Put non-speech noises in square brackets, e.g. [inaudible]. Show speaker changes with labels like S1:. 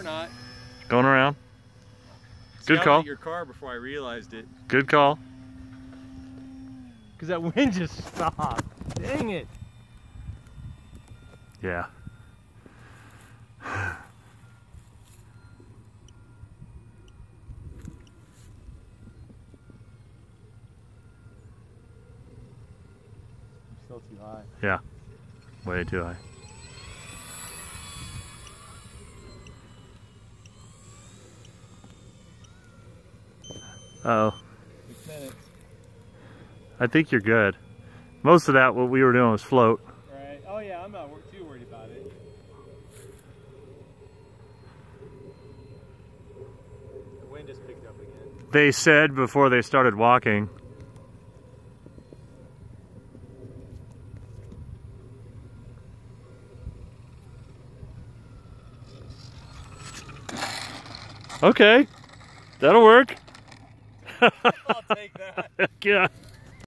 S1: Or not.
S2: Going around.
S1: See,
S2: Good
S1: I
S2: call.
S1: your car before I realized it.
S2: Good call.
S3: Because that wind just stopped. Dang it.
S2: Yeah.
S3: Still too high.
S2: Yeah. Way too high. Uh oh. I think you're good. Most of that, what we were doing was float.
S3: Right. Oh yeah, I'm not too worried about it. The wind just picked up again.
S2: They said before they started walking. Okay, that'll work. [laughs]
S3: I'll take that.
S2: yeah.